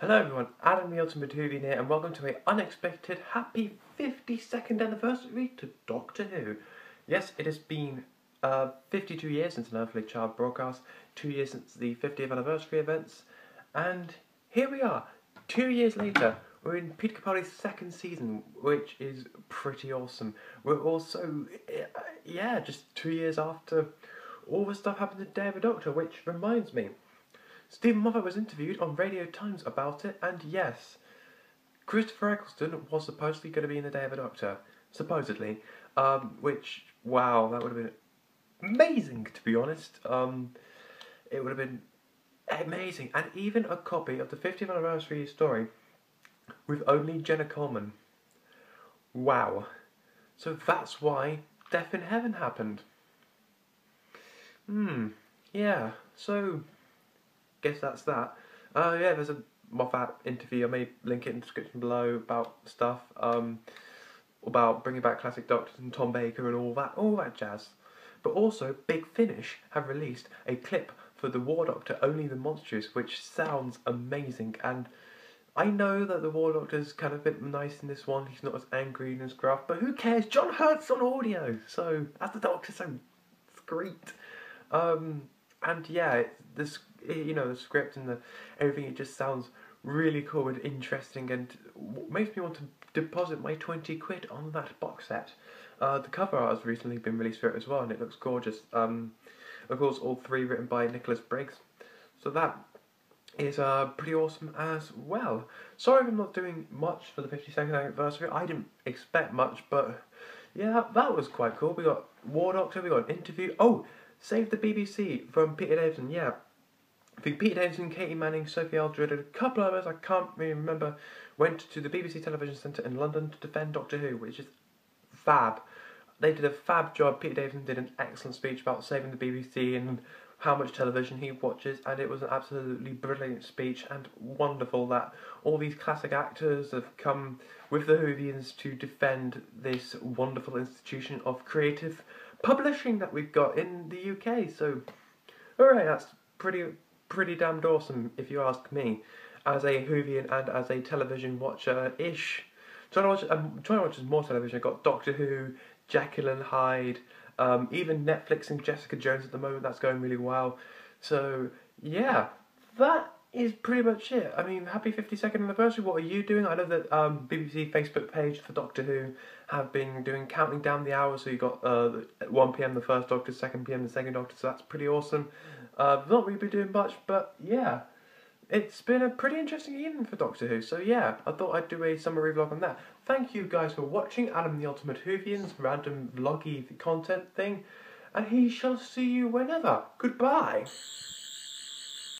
Hello everyone, Adam the Ultimate Whovian here, and welcome to a unexpected happy 52nd anniversary to Doctor Who. Yes, it has been uh, 52 years since an Unearthly Child broadcast, two years since the 50th anniversary events, and here we are, two years later, we're in Peter Capaldi's second season, which is pretty awesome. We're also, yeah, just two years after all the stuff happened to Day of the Doctor, which reminds me, Steven Moffat was interviewed on Radio Times about it, and yes, Christopher Eccleston was supposedly going to be in the Day of the Doctor, supposedly. Um, which, wow, that would have been amazing, to be honest. Um, it would have been amazing, and even a copy of the 50th anniversary story with only Jenna Coleman. Wow. So that's why Death in Heaven happened. Hmm, yeah, so guess that's that. Uh, yeah, there's a Moffat interview. I may link it in the description below about stuff um, about bringing back classic Doctors and Tom Baker and all that, all that jazz. But also, Big Finish have released a clip for the War Doctor, Only the Monstrous, which sounds amazing. And I know that the War Doctor's kind of a bit nice in this one. He's not as angry and as gruff, but who cares? John Hurt's on audio, so as the Doctor, so great. Um, and yeah, this you know the script and the everything. It just sounds really cool and interesting, and makes me want to deposit my twenty quid on that box set. Uh, the cover art has recently been released for it as well, and it looks gorgeous. Um, of course, all three written by Nicholas Briggs. So that is uh, pretty awesome as well. Sorry I'm not doing much for the 52nd anniversary. I didn't expect much, but yeah, that was quite cool. We got War Doctor, we got an interview. Oh, Save the BBC from Peter Davison, yeah. I think Peter Davison, Katy Manning, Sophie Aldred, and a couple of others, I can't really remember, went to the BBC Television Centre in London to defend Doctor Who, which is fab. They did a fab job. Peter Davison did an excellent speech about saving the BBC and how much television he watches, and it was an absolutely brilliant speech and wonderful that all these classic actors have come with the Whovians to defend this wonderful institution of creative publishing that we've got in the UK. So, alright, that's pretty pretty damned awesome if you ask me, as a Whovian and as a television watcher ish. Trying to watch, I'm trying to watch more television. I've got Doctor Who, Jekyll and Hyde, um, even Netflix and Jessica Jones at the moment. That's going really well. So yeah, that is pretty much it. I mean, happy 52nd anniversary. What are you doing? I know that um, BBC Facebook page for Doctor Who have been doing counting down the hours. So you got uh, at 1 pm the first Doctor, 2 pm the second Doctor. So that's pretty awesome. Uh, not really been doing much, but yeah. It's been a pretty interesting evening for Doctor Who, so yeah, I thought I'd do a summary vlog on that. Thank you guys for watching Adam the Ultimate Whovian's random vloggy content thing, and he shall see you whenever. Goodbye.